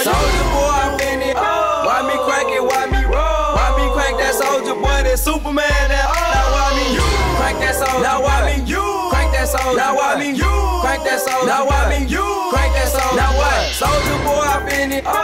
Soldier boy, I'm finna. Why me crank it? Why me roll? Why me crank that soldier boy? That Superman. That now why me you crank that soldier? Now why me you crank that soldier? Now why me you crank that soldier? Now why me you crank that soldier? Now what? Soldier boy, I finna.